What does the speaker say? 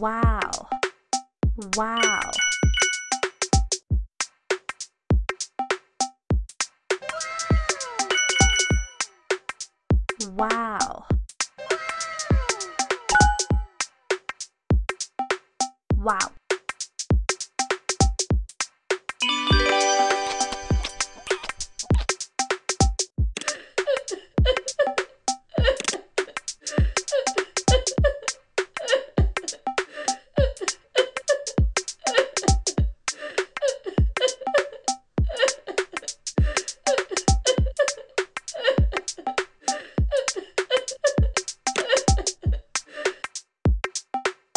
Wow. Wow. Wow. Wow.